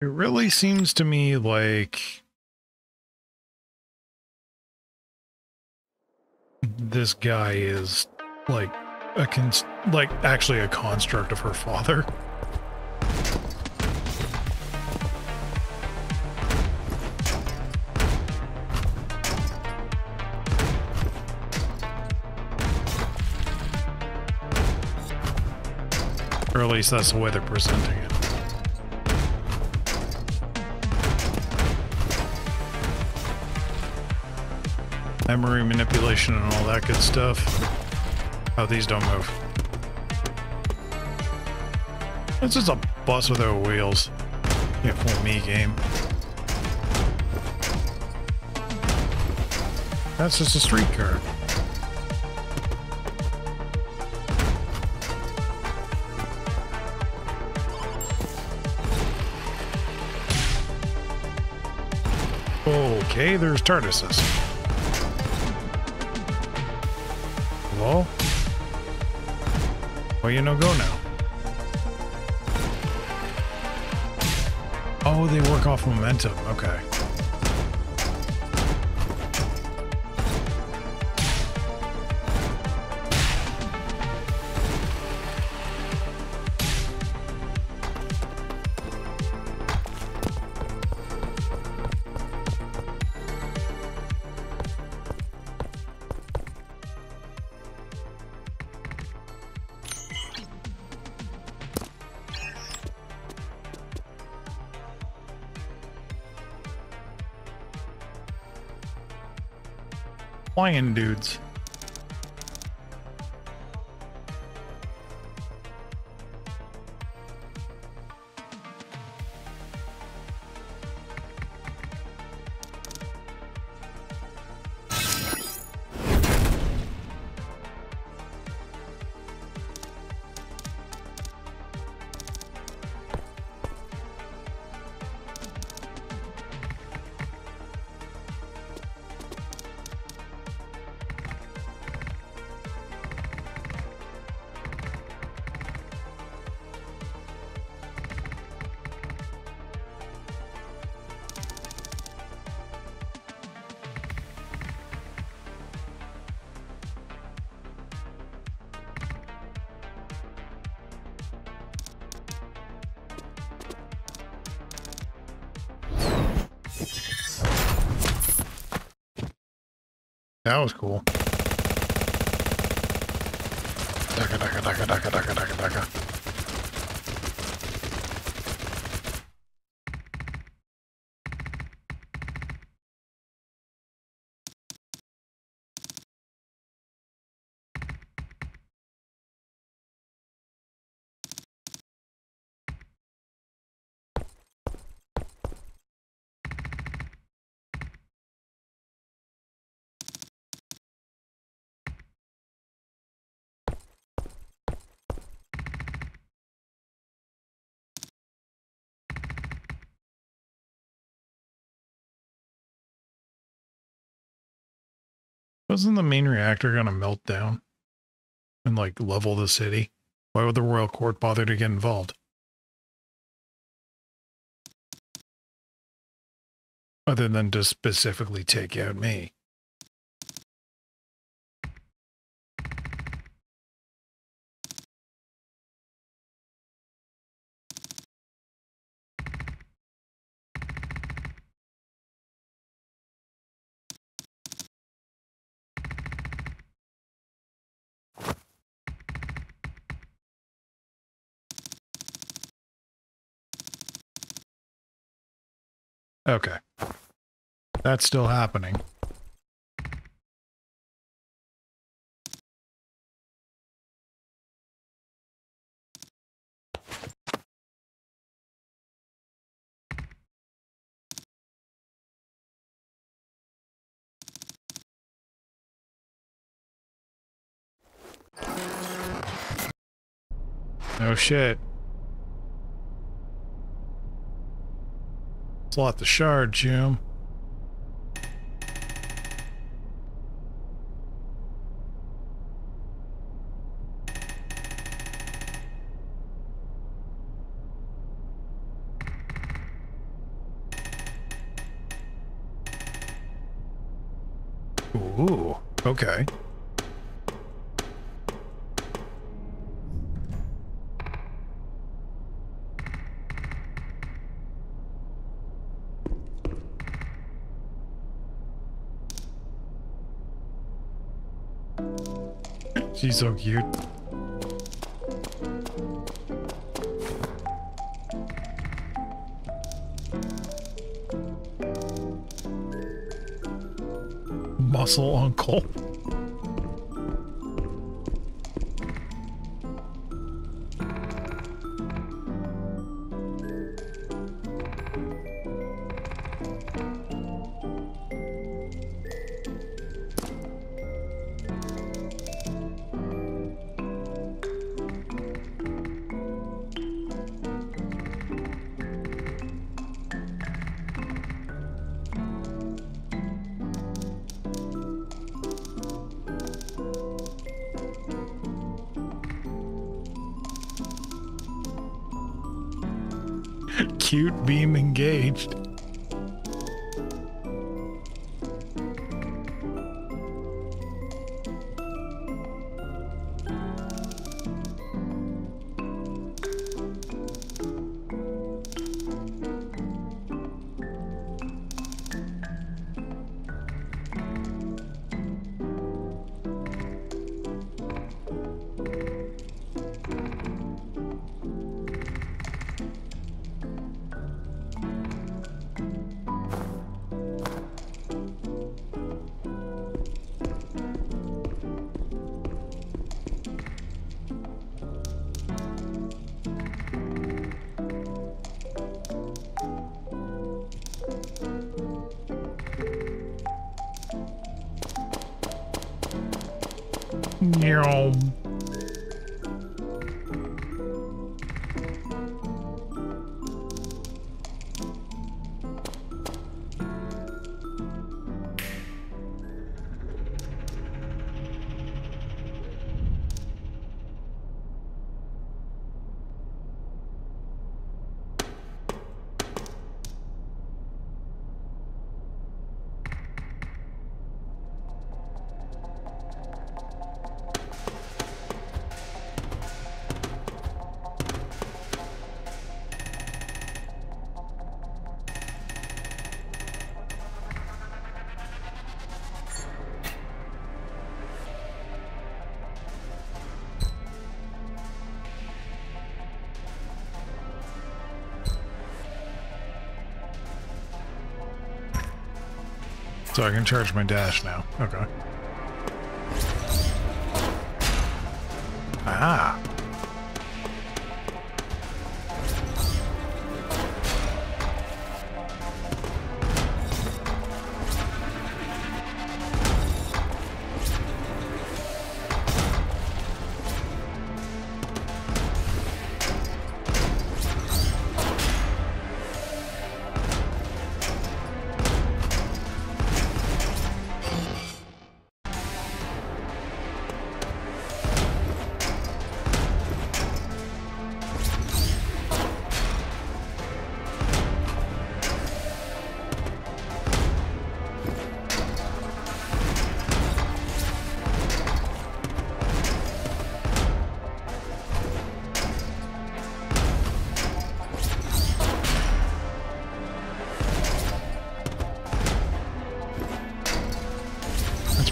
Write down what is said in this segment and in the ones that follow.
It really seems to me like this guy is like a cons like actually a construct of her father. Or at least that's the way they're presenting it. Memory manipulation and all that good stuff. Oh, these don't move. This is a bus without wheels. Yeah, for me game. That's just a streetcar. Okay, there's TARDISes. Well, you know, go now. Oh, they work off momentum. Okay. Flying dudes. That was cool. Daka, daka, daka, daka, daka, daka, daka. Wasn't the main reactor gonna melt down and like level the city? Why would the royal court bother to get involved? Other than to specifically take out me. Okay. That's still happening. Oh shit. Slot the shard, Jim. Ooh, okay. So cute. Muscle uncle. Meow. So I can charge my dash now. Okay.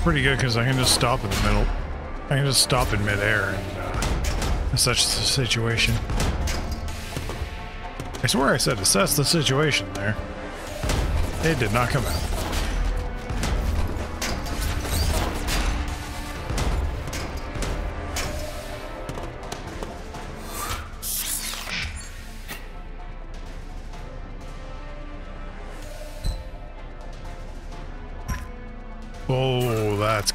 Pretty good because I can just stop in the middle. I can just stop in midair and uh, assess the situation. I swear I said assess the situation there. It did not come out.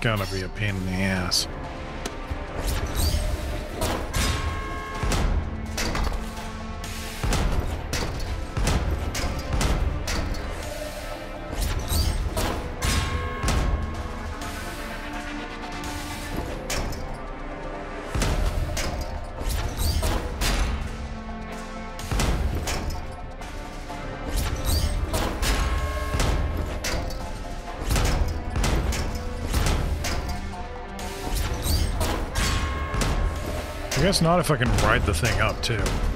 Gonna be a pain in the ass. Guess not if I can ride the thing up, too.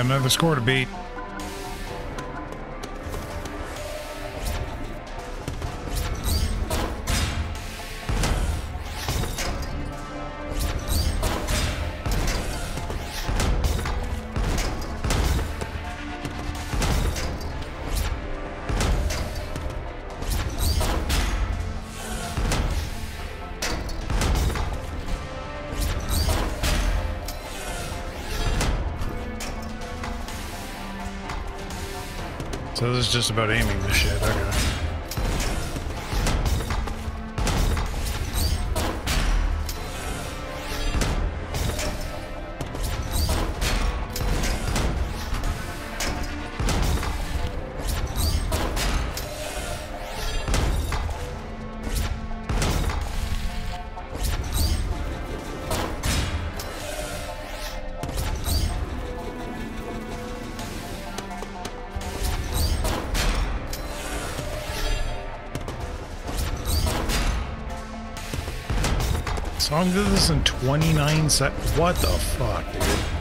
Another score to beat. So this is just about aiming the shit. Okay. Song did this in 29 sec- What the fuck, dude?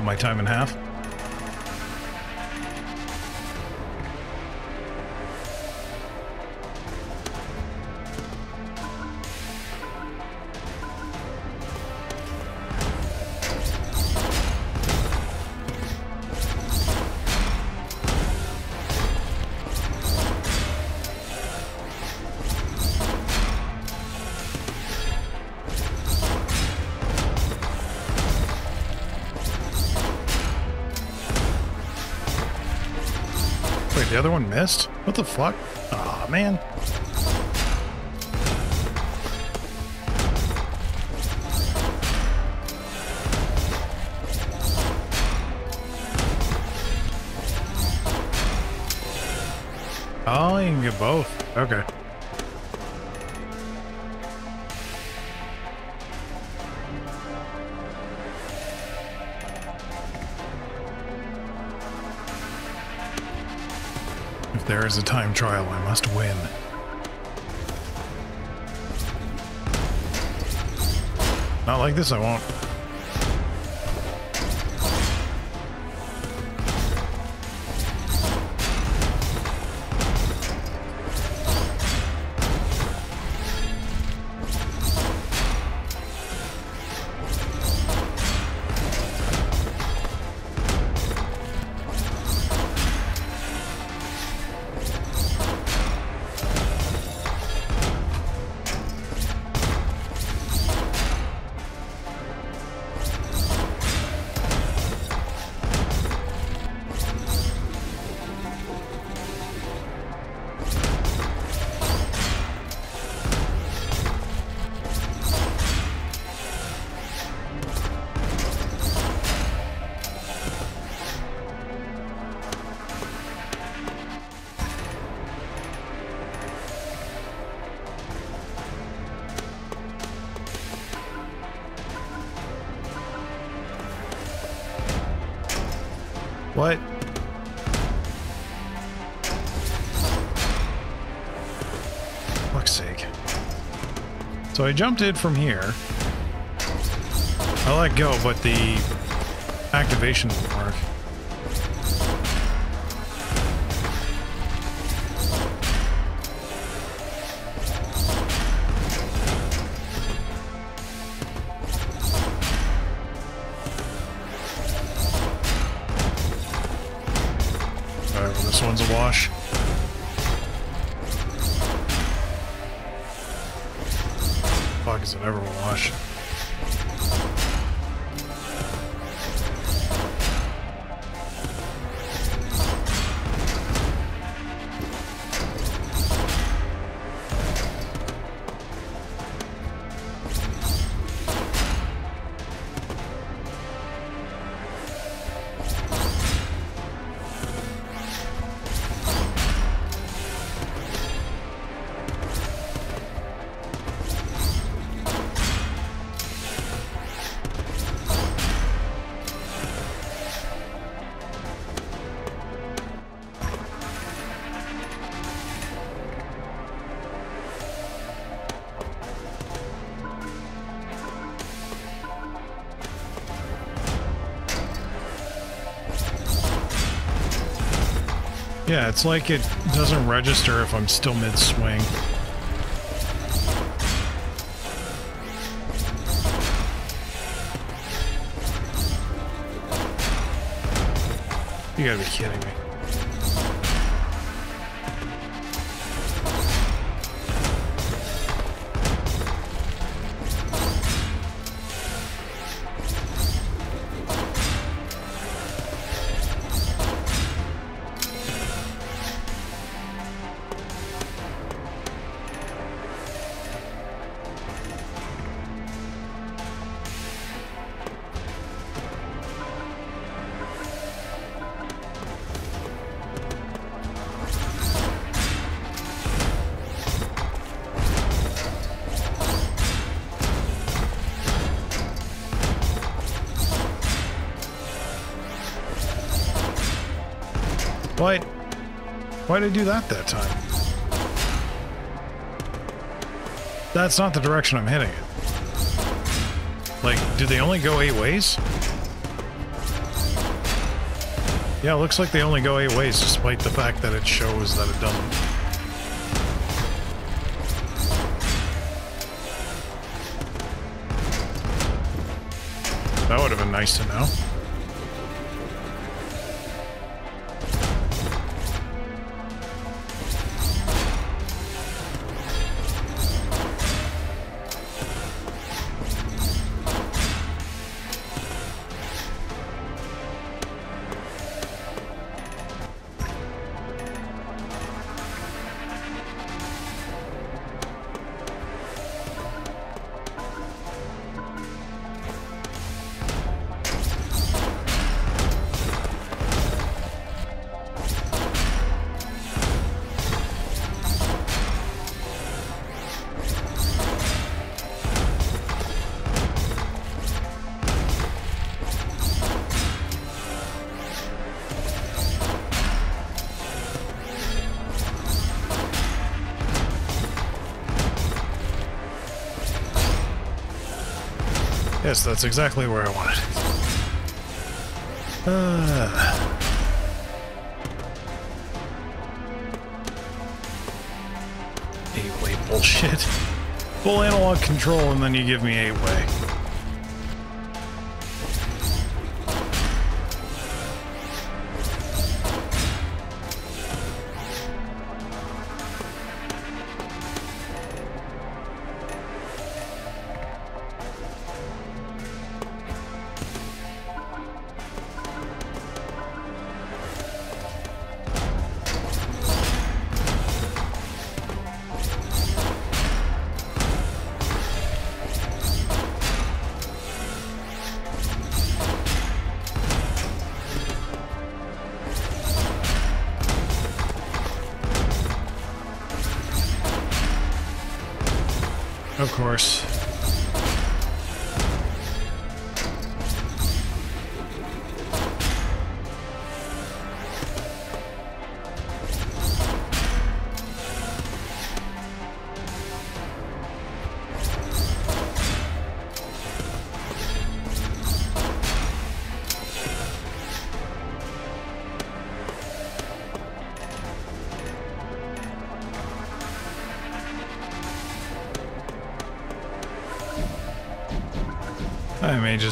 Cut my time in half. missed? What the fuck? Aw, oh, man. Oh, you can get both. Okay. Is a time trial, I must win. Not like this, I won't. I jumped in from here. I let go, but the activation Yeah, it's like it doesn't register if I'm still mid-swing. You gotta be kidding me. Why'd I do that that time? That's not the direction I'm hitting it. Like, do they only go eight ways? Yeah, it looks like they only go eight ways, despite the fact that it shows that it doesn't. That would have been nice to know. Yes, that's exactly where I wanted. Uh. Eight-way bullshit. Full analog control and then you give me eight-way.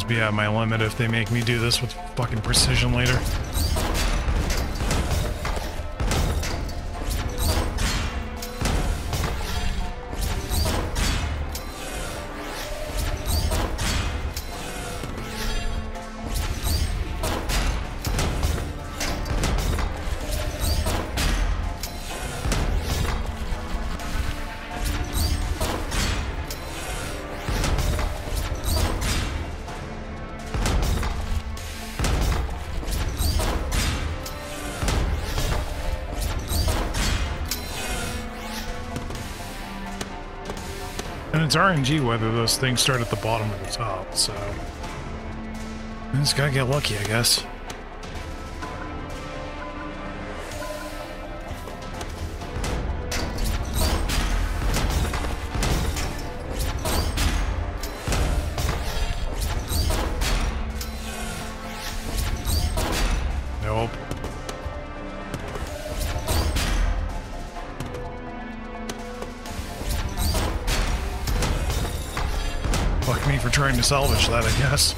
Be at my limit if they make me do this with fucking precision later. It's RNG whether those things start at the bottom or the top, so... I just gotta get lucky, I guess. Salvage that, I guess.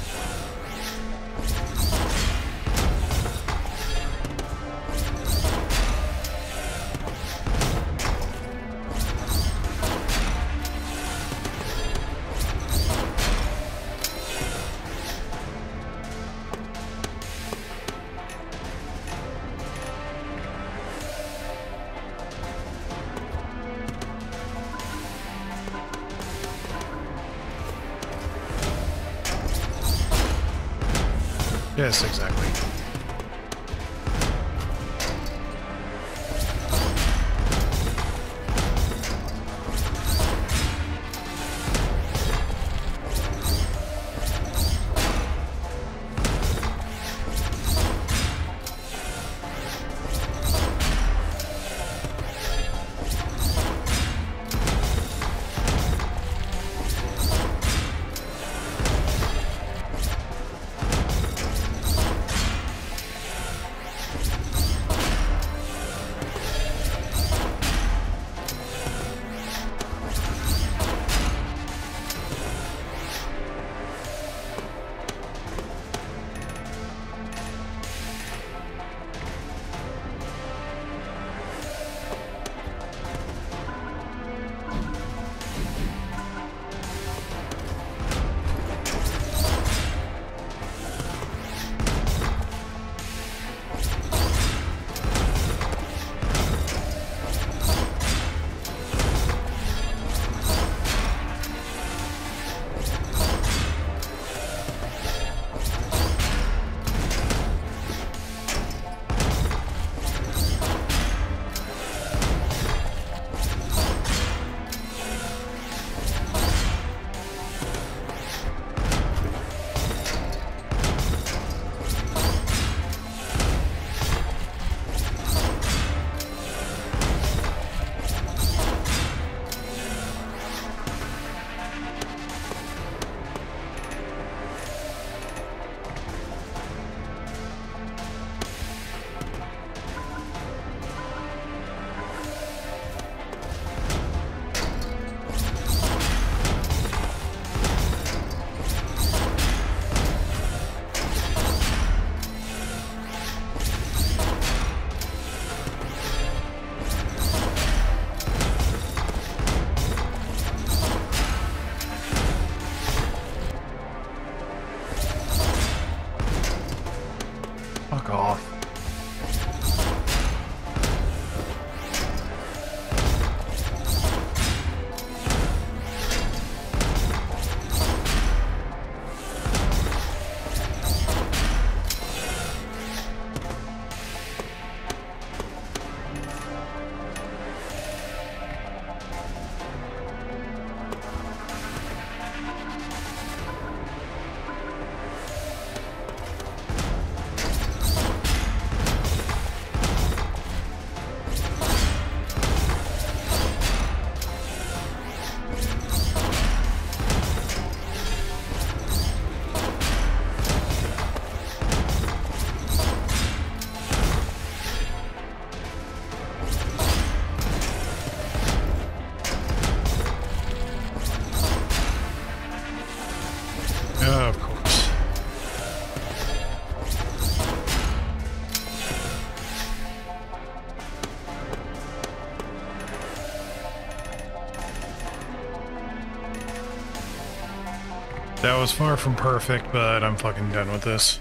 That was far from perfect, but I'm fucking done with this.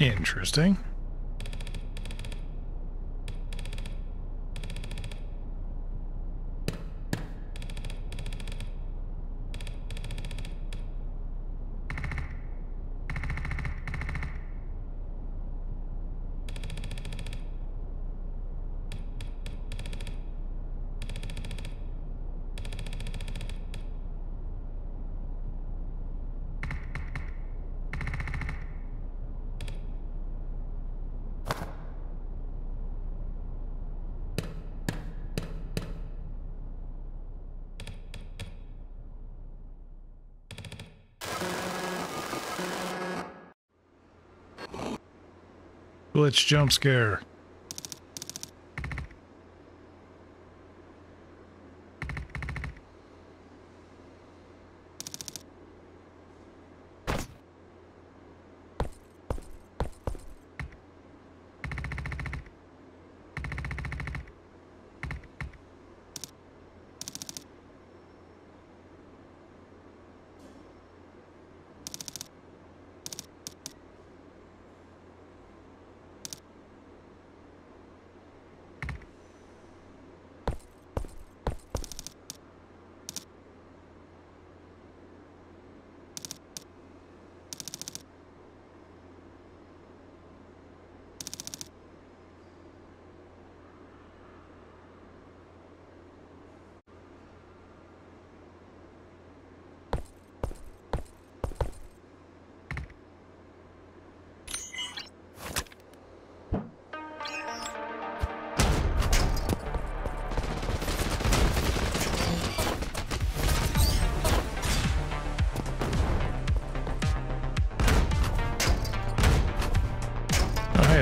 Interesting. Glitch jump scare.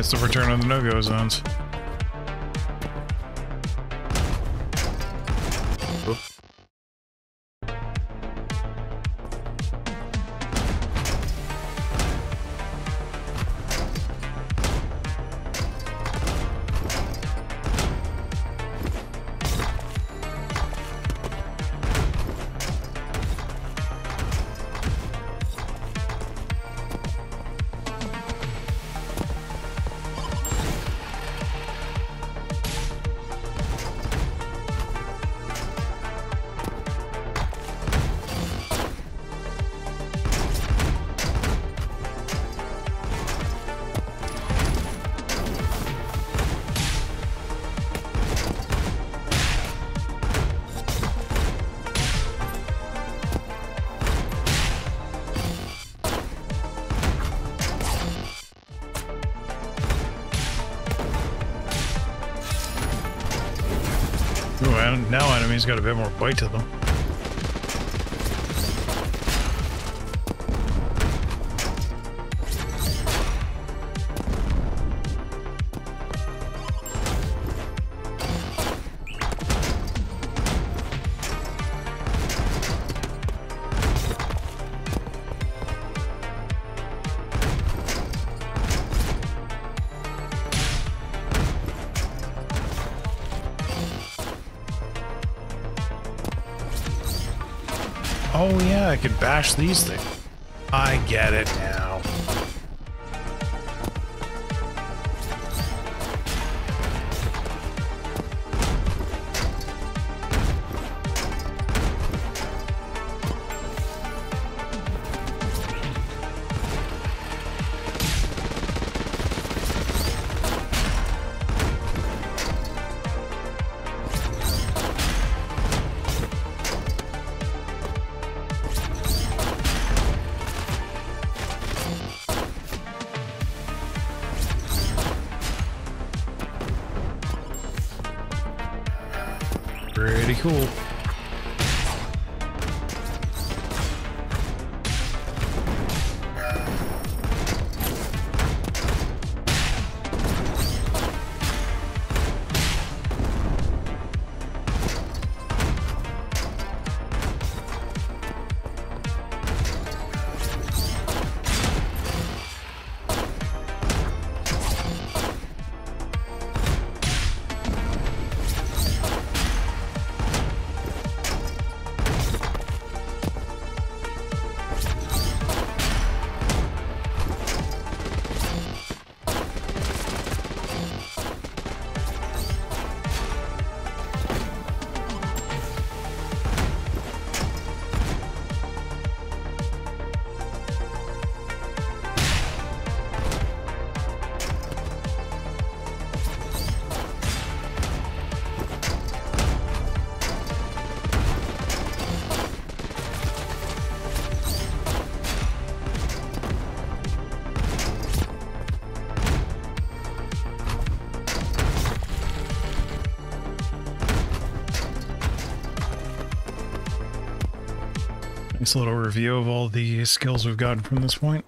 The return on the no-go zones. Got a bit more bite to them. I could bash these things. I get it cool. Nice little review of all the skills we've gotten from this point.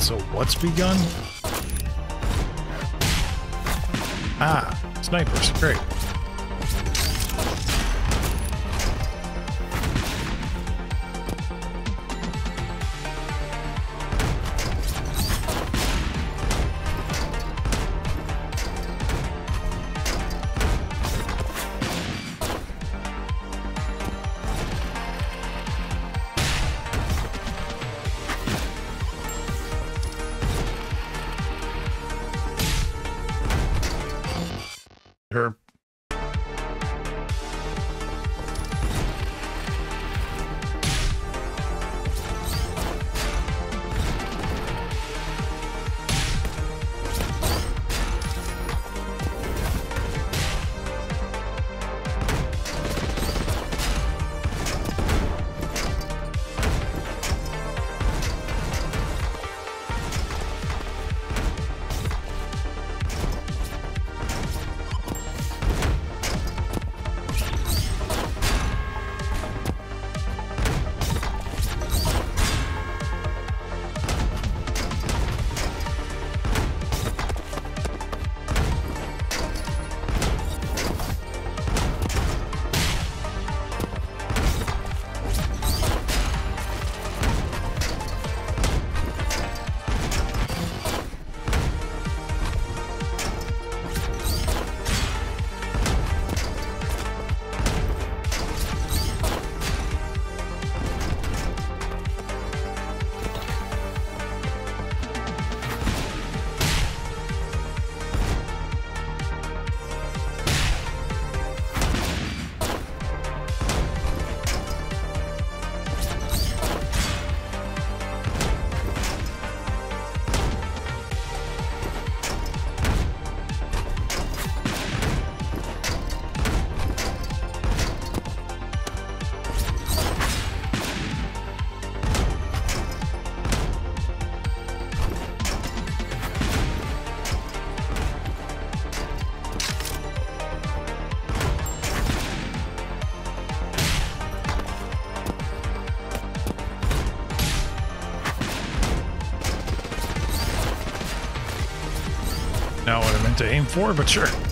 So what's begun? Ah, snipers, great. To aim for, but sure.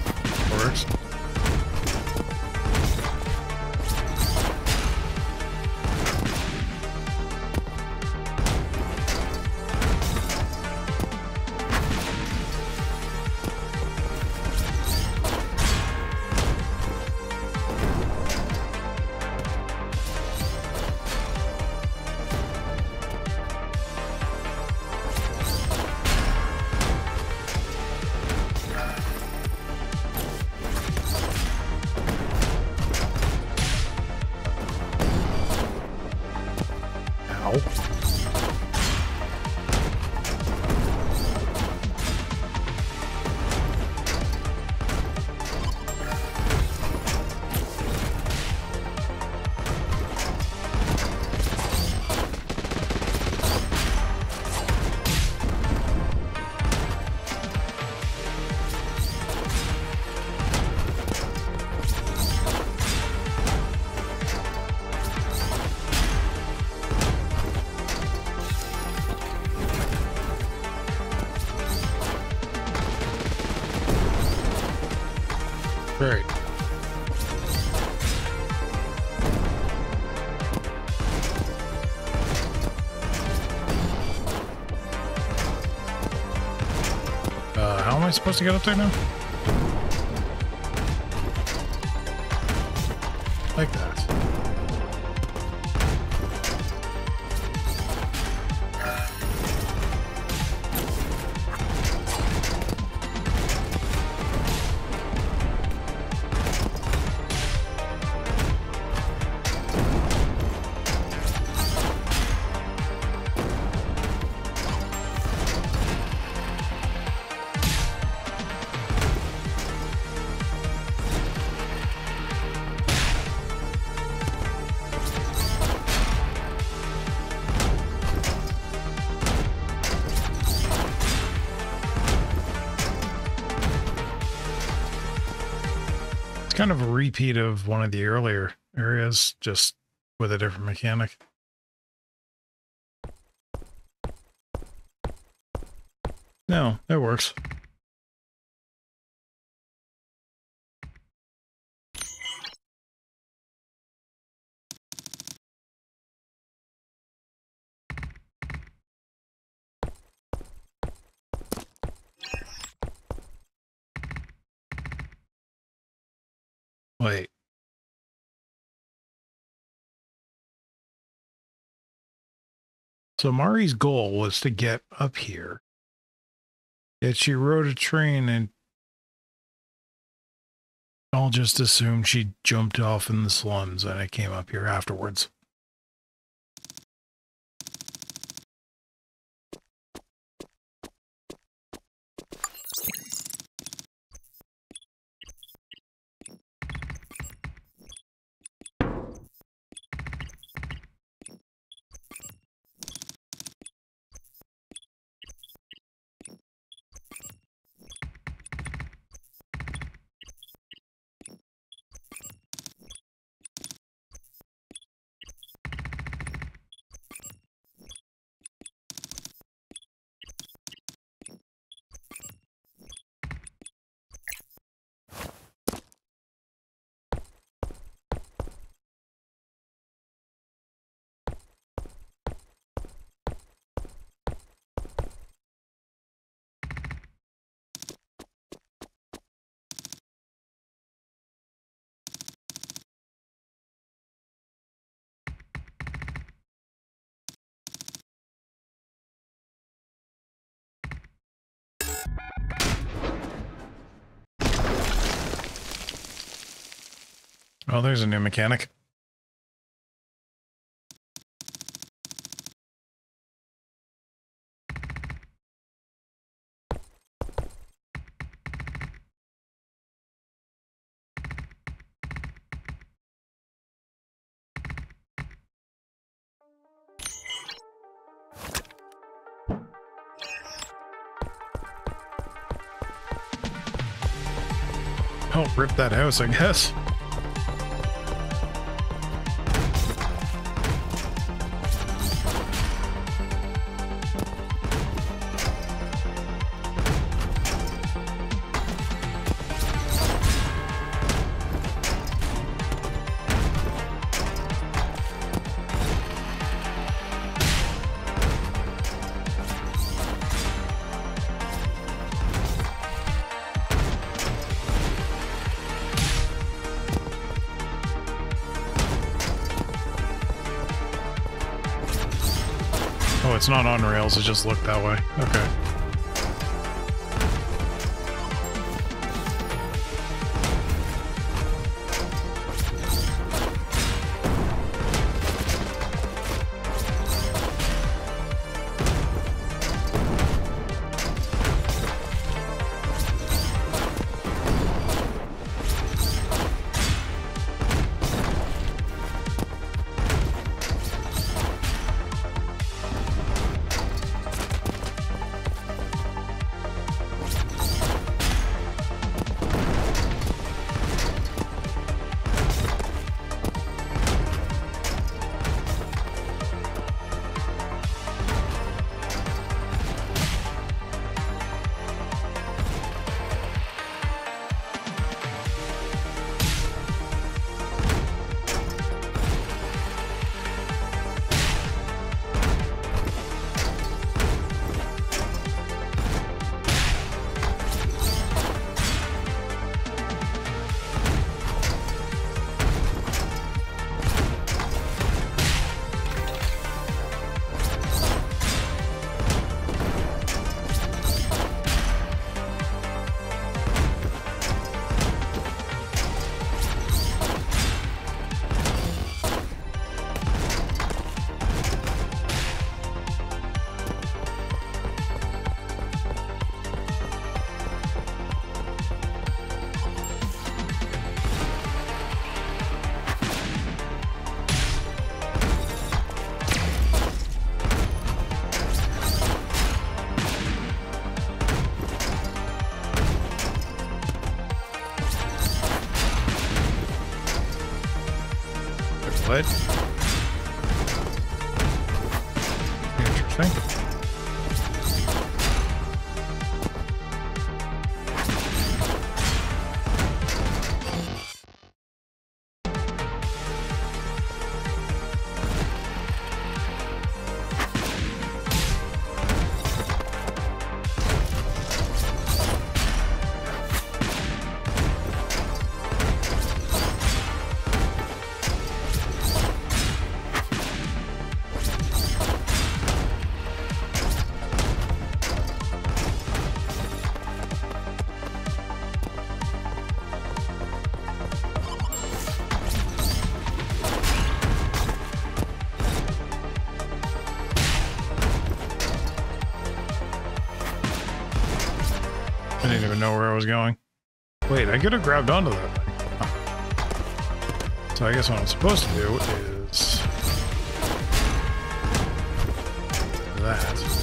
Supposed to get up there now? Kind of a repeat of one of the earlier areas, just with a different mechanic. No, it works. Wait. So Mari's goal was to get up here. Yet she rode a train and I'll just assume she jumped off in the slums and I came up here afterwards. Oh, there's a new mechanic. Oh, rip that house, I guess. It's not on rails, it just looked that way. Okay. Know where I was going. Wait, I could have grabbed onto that thing. So I guess what I'm supposed to do is... That.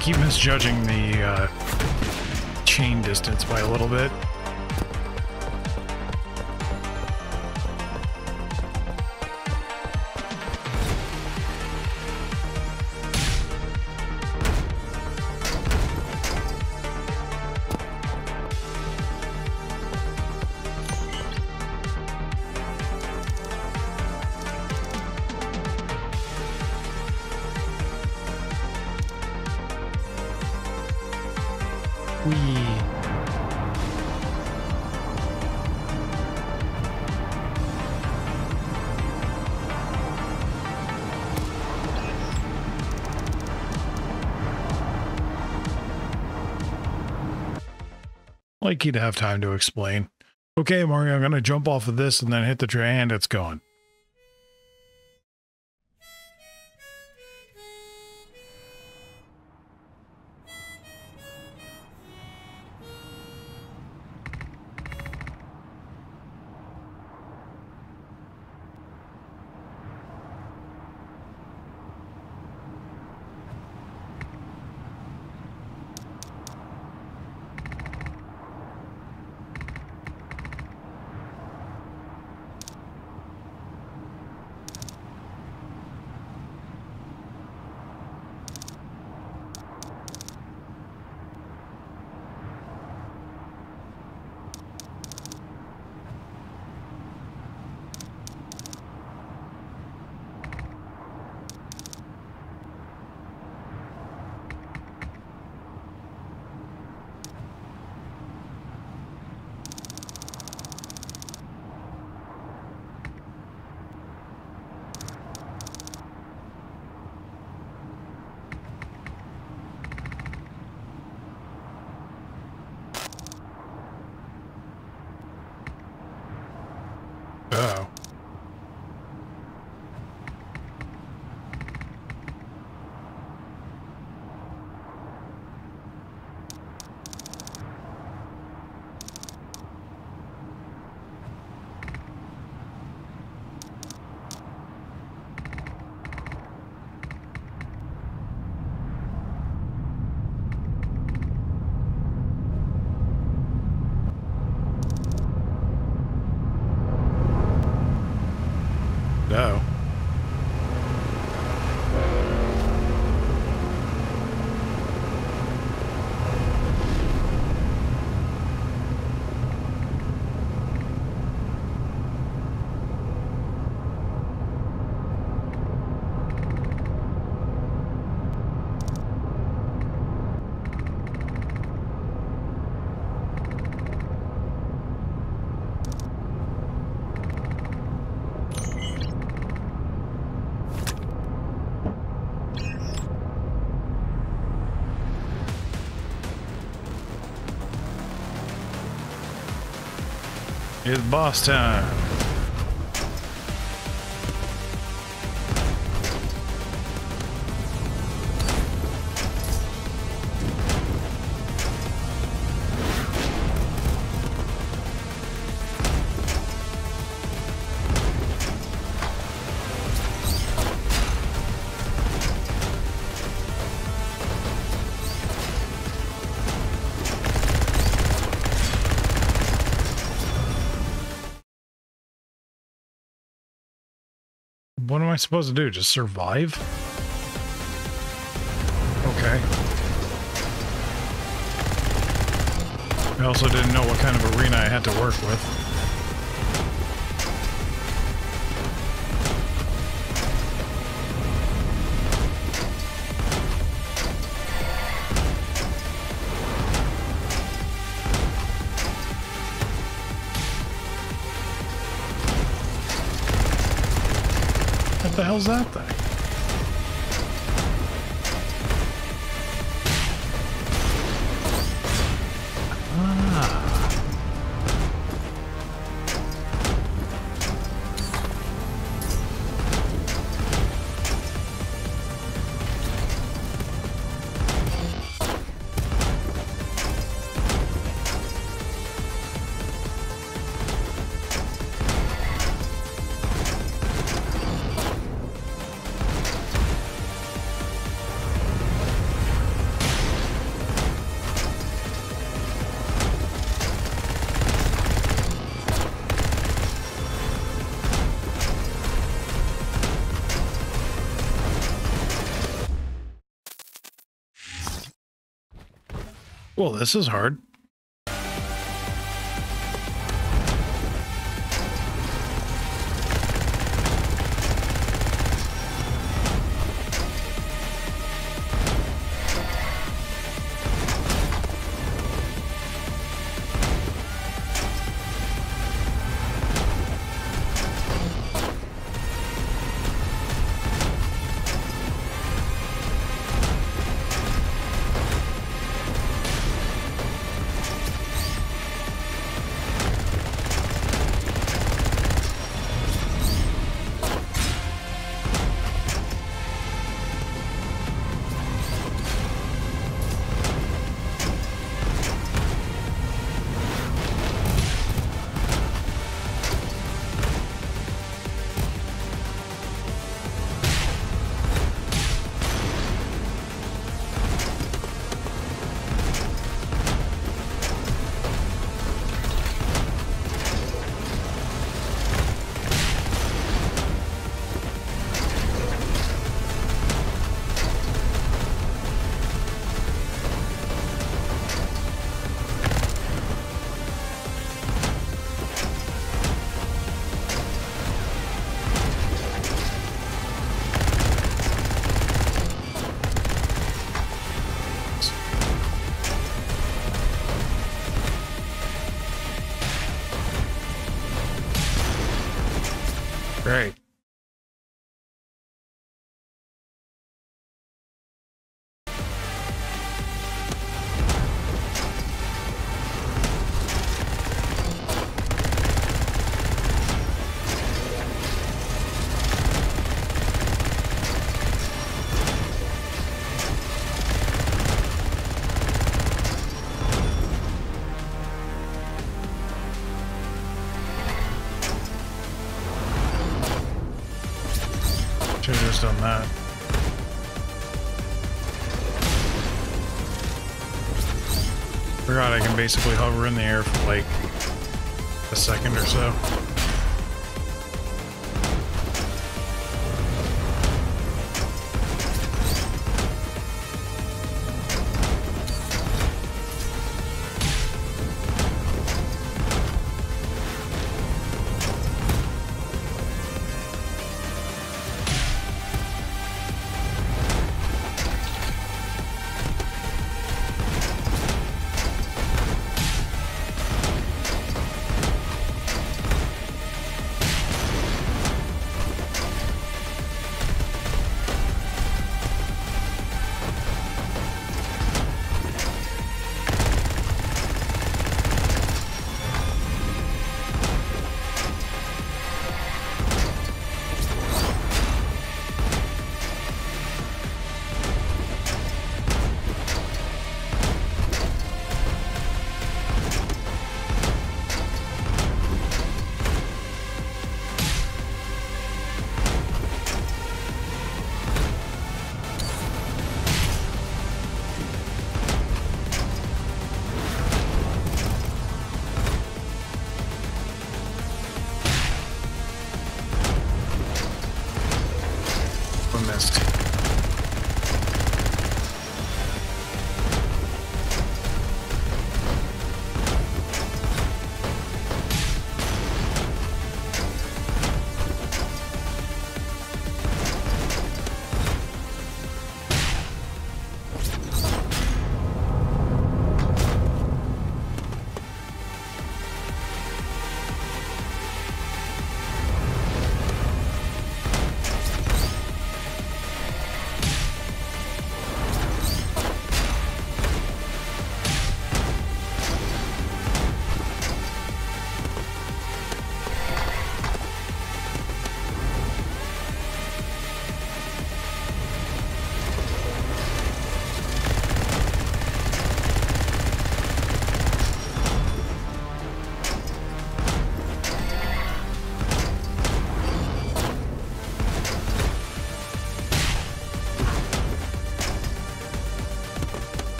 Keep misjudging the uh, chain distance by a little bit. Like you to have time to explain. Okay, Mario, I'm going to jump off of this and then hit the tray and it's gone. It's boss time. Supposed to do? Just survive? Okay. I also didn't know what kind of arena I had to work with. Hell's that thing? Well, this is hard. Basically hover in the air for like a second or so.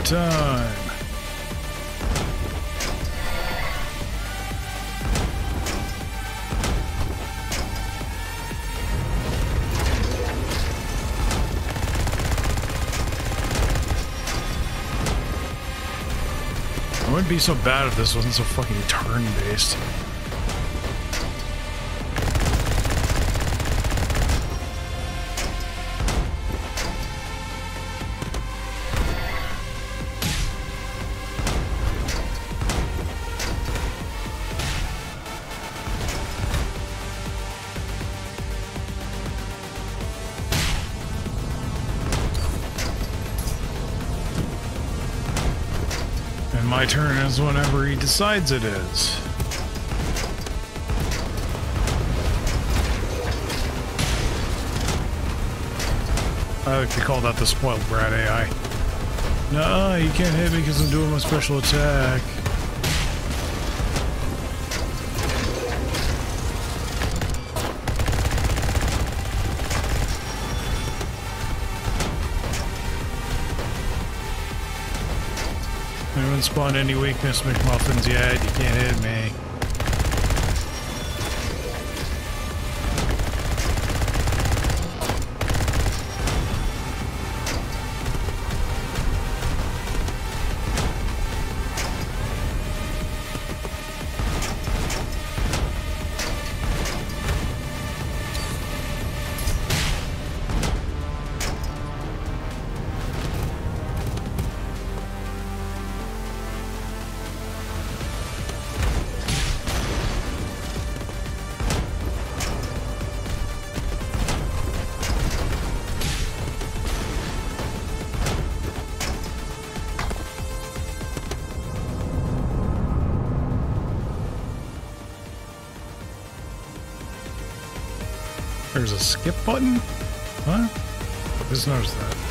More time. It wouldn't be so bad if this wasn't so fucking turn-based. Turn is whenever he decides it is. I like to call that the spoiled brat AI. No, you can't hit me because I'm doing my special attack. Spawn any weakness, McMuffins yet? You can't hit me. There's a skip button? What? I just noticed that.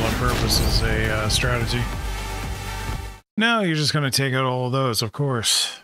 On purpose is a uh, strategy. Now you're just going to take out all of those, of course.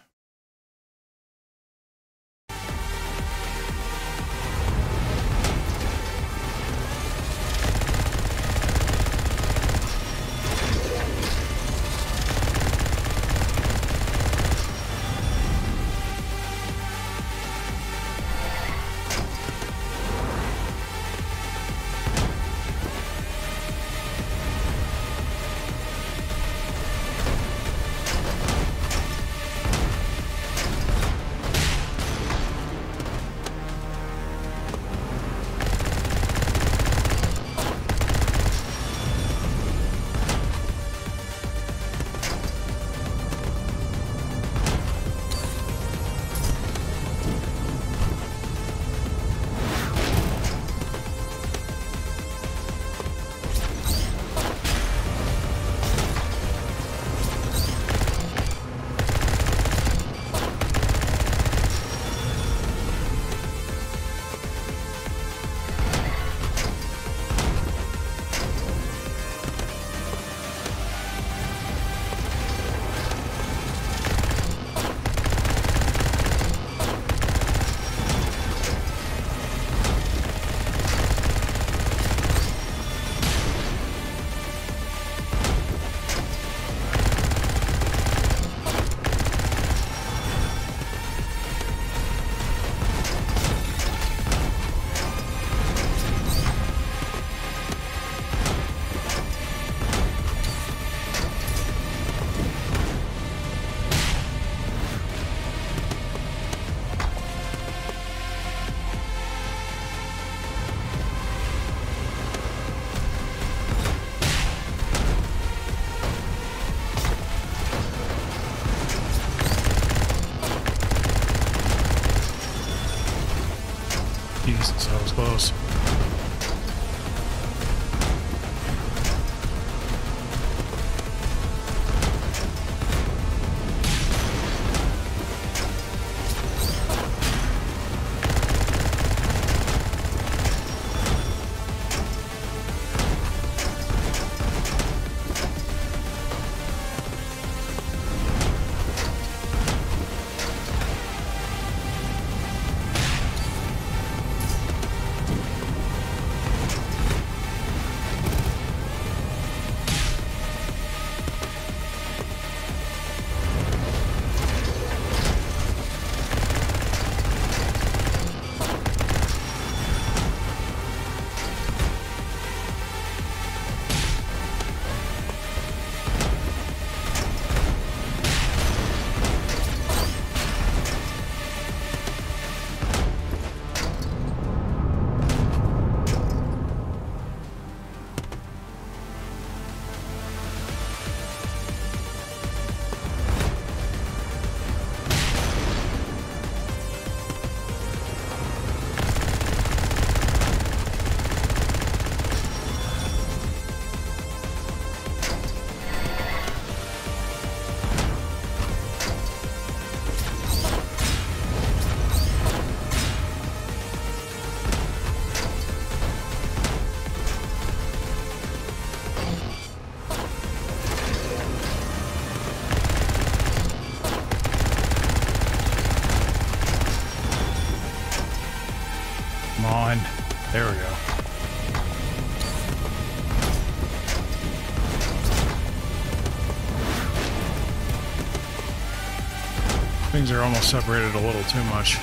Are almost separated a little too much.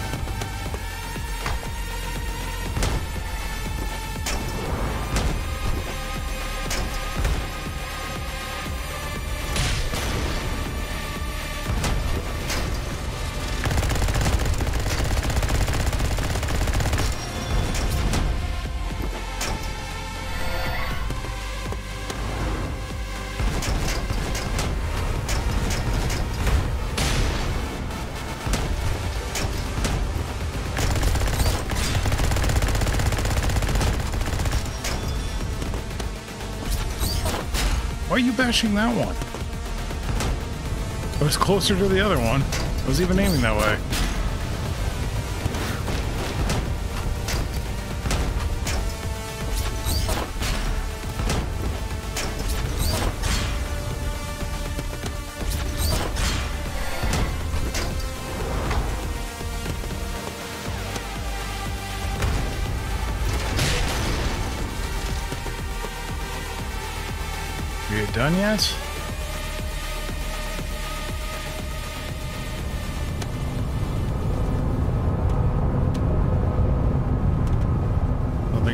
Bashing that one? I was closer to the other one. I was even aiming that way. Done yet?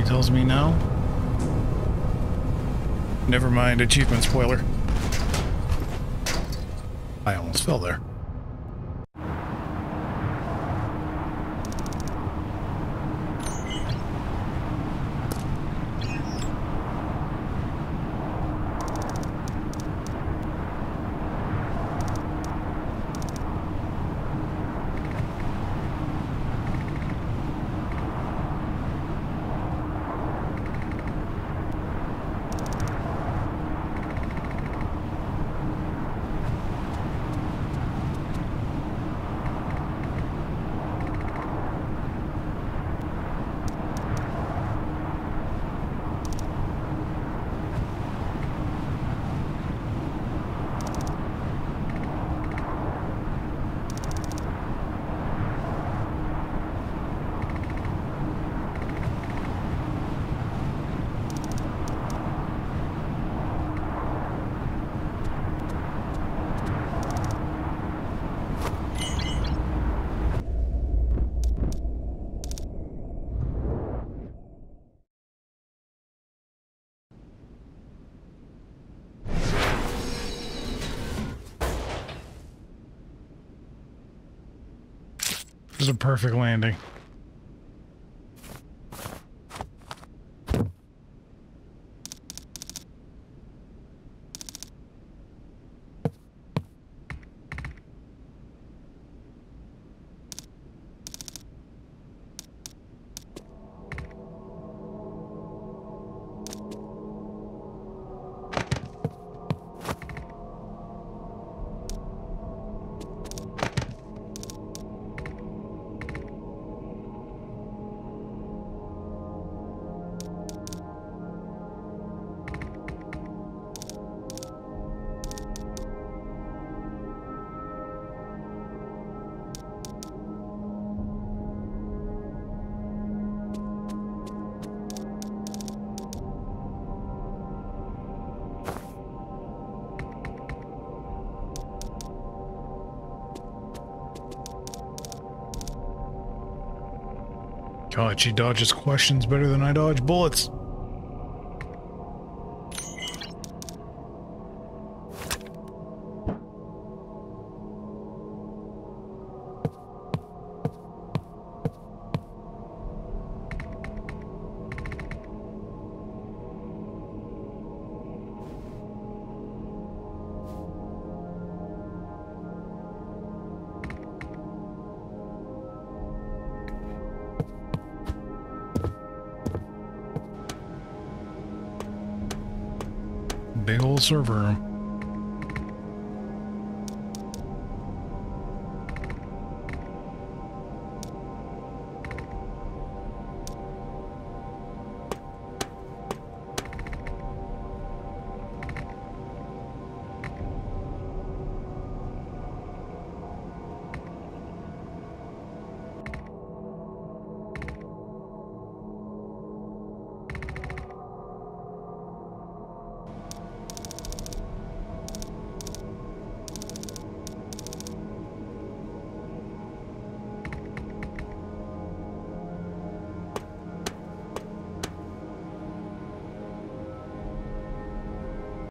Tells me no. Never mind, achievement spoiler. I almost fell there. Perfect landing. God, she dodges questions better than I dodge bullets. Server.